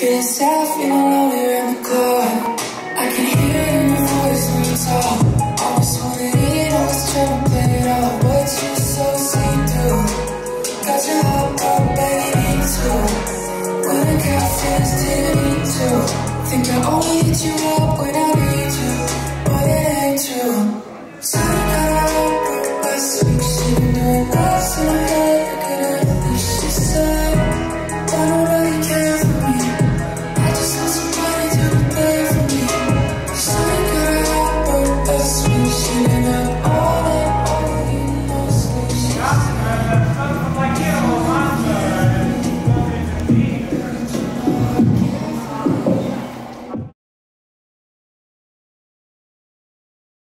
myself feeling lonely around the clock I can hear it in your voice when you talk Always holding it, always trying to play it off But you so see-through Got your heart up, begging When I got feelings, didn't to Think I only hit you up when I need you. But it ain't true Yeah. the